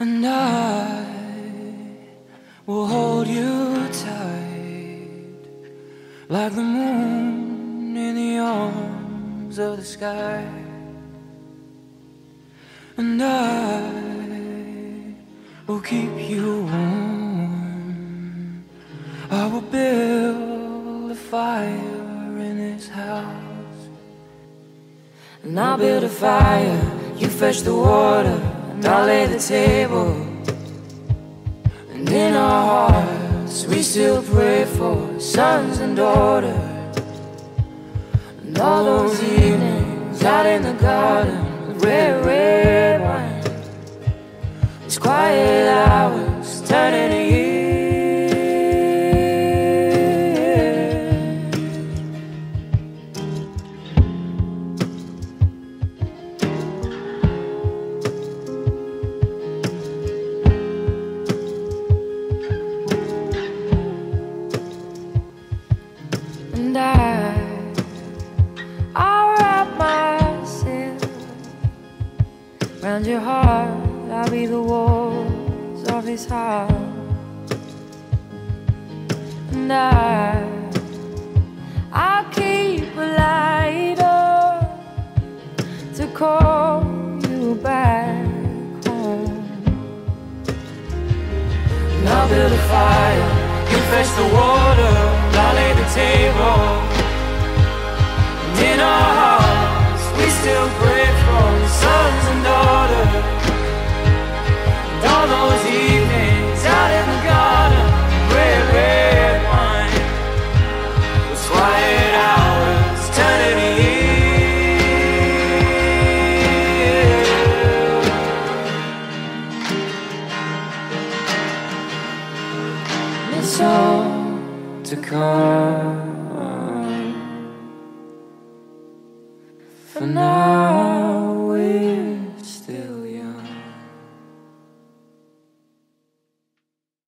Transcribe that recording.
And I will hold you tight like the moon in the arms of the sky. And I will keep you warm. I will build a fire in this house. And I'll build a fire, you fetch the water, lay the table. And in our hearts, we still pray for sons and daughters. And all those evenings out in the garden with red, red wine. These quiet I'll wrap myself round your heart. I'll be the walls of his heart. And I, I'll keep a light up to call you back home. And I'll a fire, you the water, it's all to come for now.